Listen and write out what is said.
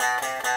Bye.